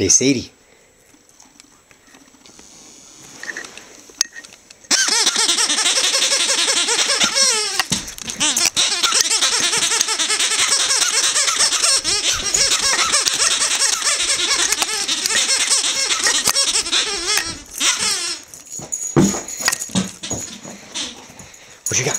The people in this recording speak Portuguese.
Ei, What you got?